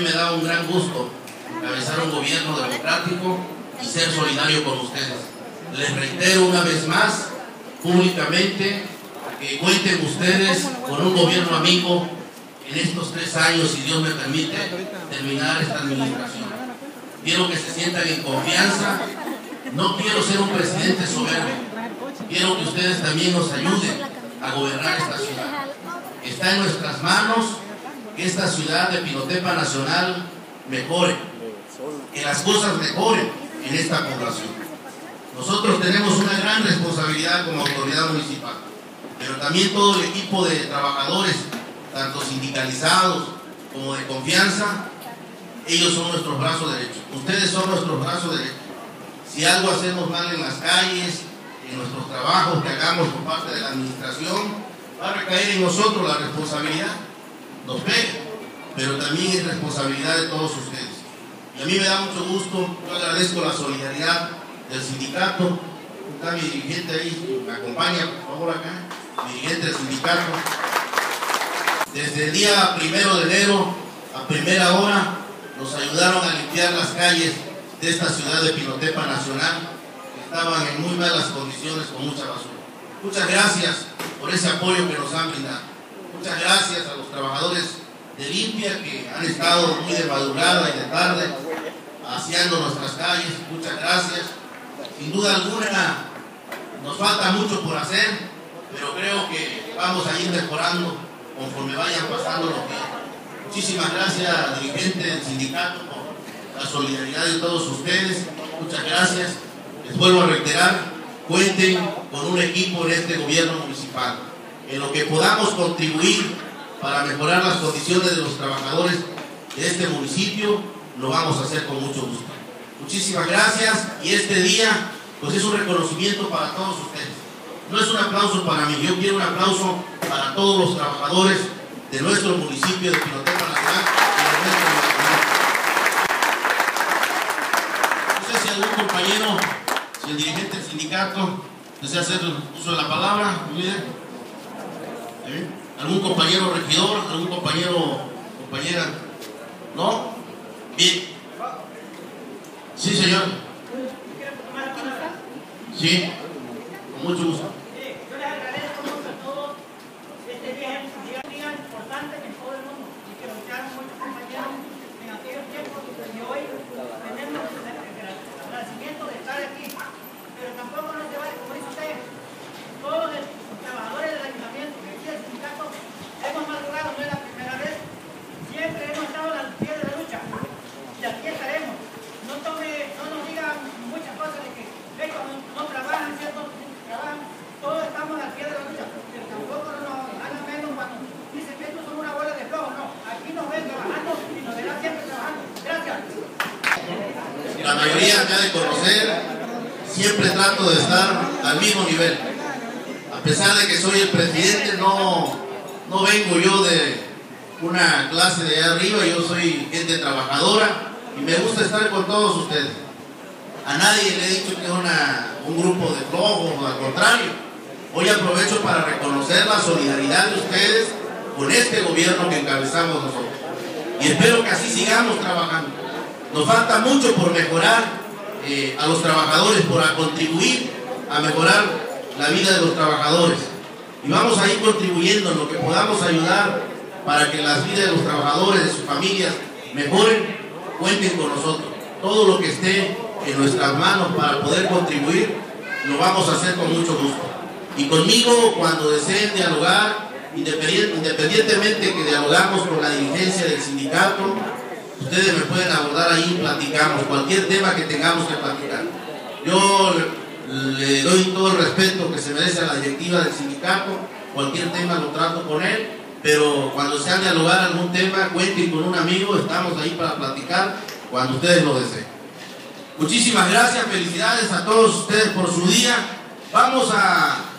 Me da un gran gusto encabezar un gobierno democrático y ser solidario con ustedes. Les reitero una vez más, públicamente, que cuenten ustedes con un gobierno amigo en estos tres años, si Dios me permite, terminar esta administración. Quiero que se sientan en confianza. No quiero ser un presidente soberbio. Quiero que ustedes también nos ayuden a gobernar esta ciudad. Está en nuestras manos que esta ciudad de Pinotepa Nacional mejore, que las cosas mejoren en esta población. Nosotros tenemos una gran responsabilidad como autoridad municipal, pero también todo el equipo de trabajadores, tanto sindicalizados como de confianza, ellos son nuestros brazos derechos. Ustedes son nuestros brazos derechos. Si algo hacemos mal en las calles, en nuestros trabajos que hagamos por parte de la administración, va a recaer en nosotros la responsabilidad. Nos pega, pero también es responsabilidad de todos ustedes. Y a mí me da mucho gusto, yo agradezco la solidaridad del sindicato. Está mi dirigente ahí, me acompaña por favor acá, dirigente del sindicato. Desde el día primero de enero a primera hora nos ayudaron a limpiar las calles de esta ciudad de Pinotepa Nacional, que estaban en muy malas condiciones con mucha basura. Muchas gracias por ese apoyo que nos han brindado. Muchas gracias a los trabajadores de limpia que han estado muy de madrugada y de tarde haciendo nuestras calles. Muchas gracias. Sin duda alguna nos falta mucho por hacer, pero creo que vamos a ir mejorando conforme vayan pasando los días. Muchísimas gracias, dirigente del sindicato, por la solidaridad de todos ustedes. Muchas gracias. Les vuelvo a reiterar, cuenten con un equipo en este gobierno municipal. En lo que podamos contribuir para mejorar las condiciones de los trabajadores de este municipio, lo vamos a hacer con mucho gusto. Muchísimas gracias y este día pues es un reconocimiento para todos ustedes. No es un aplauso para mí, yo quiero un aplauso para todos los trabajadores de nuestro municipio de Pinotepa Nacional No sé si algún compañero, si el dirigente del sindicato desea hacer uso de la palabra, líder. ¿Eh? ¿Algún compañero regidor? ¿Algún compañero, compañera? ¿No? Bien. Sí, señor. Sí, con mucho gusto. Yo les agradezco mucho a todos este día, un día importante en todo el mundo y que lucharon muchos compañeros en aquellos tiempos y hoy tenemos el agradecimiento de estar aquí. Pero tampoco nos lleva, como dice usted, todos los trabajadores del ayuntamiento y aquí del sindicato hemos madurado, no es la primera vez, siempre hemos estado al pie de la lucha y aquí estaremos. No, tome, no nos digan muchas cosas de que ellos no, no trabajan, ¿cierto? Trabajan, todos estamos al pie de la lucha, pero tampoco nos hagan menos cuando dicen que estos son una bola de flojos, no. Aquí nos ven trabajando y nos verán siempre trabajando. Gracias. La mayoría me ha de conocer, siempre trato de estar al mismo nivel. A pesar de que soy el presidente, no, no vengo yo de una clase de allá arriba, yo soy gente trabajadora y me gusta estar con todos ustedes. A nadie le he dicho que es una, un grupo de flojos, al contrario. Hoy aprovecho para reconocer la solidaridad de ustedes con este gobierno que encabezamos nosotros. Y espero que así sigamos trabajando. Nos falta mucho por mejorar eh, a los trabajadores, por a contribuir a mejorar la vida de los trabajadores. Y vamos a ir contribuyendo en lo que podamos ayudar para que las vidas de los trabajadores, de sus familias, mejoren, cuenten con nosotros. Todo lo que esté en nuestras manos para poder contribuir, lo vamos a hacer con mucho gusto. Y conmigo, cuando deseen dialogar, independientemente que dialogamos con la dirigencia del sindicato, ustedes me pueden abordar ahí y platicamos cualquier tema que tengamos que platicar. Yo le doy todo el respeto que se merece a la directiva del sindicato, cualquier tema lo trato con él, pero cuando sean dialogar algún tema, cuenten con un amigo, estamos ahí para platicar cuando ustedes lo deseen. Muchísimas gracias, felicidades a todos ustedes por su día. Vamos a